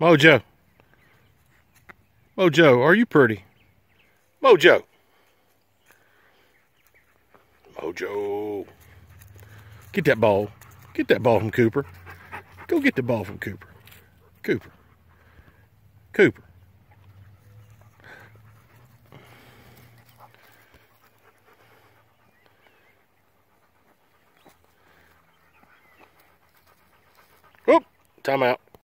Mojo. Mojo, are you pretty? Mojo. Mojo. Get that ball. Get that ball from Cooper. Go get the ball from Cooper. Cooper. Cooper. Oh, time out.